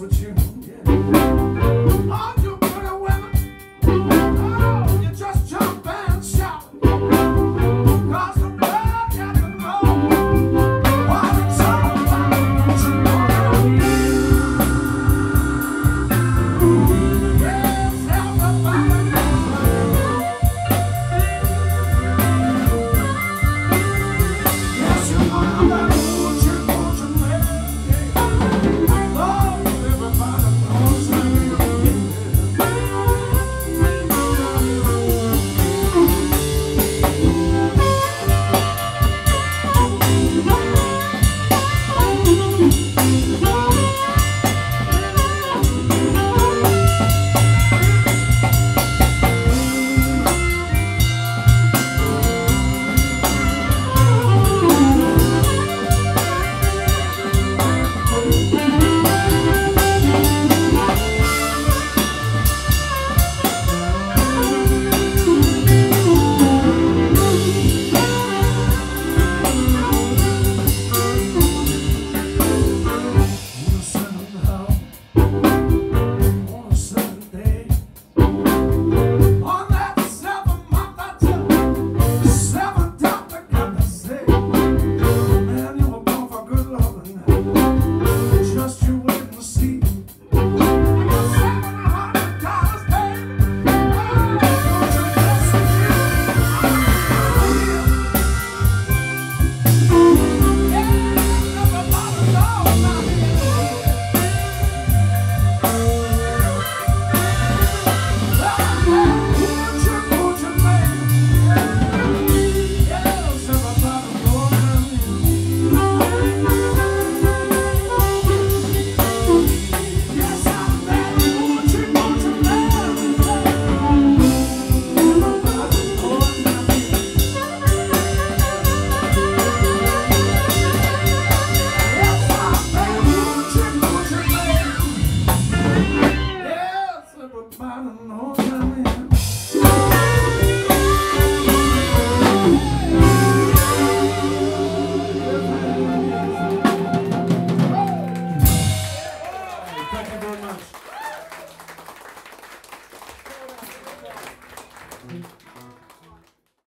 what you Thank you very you.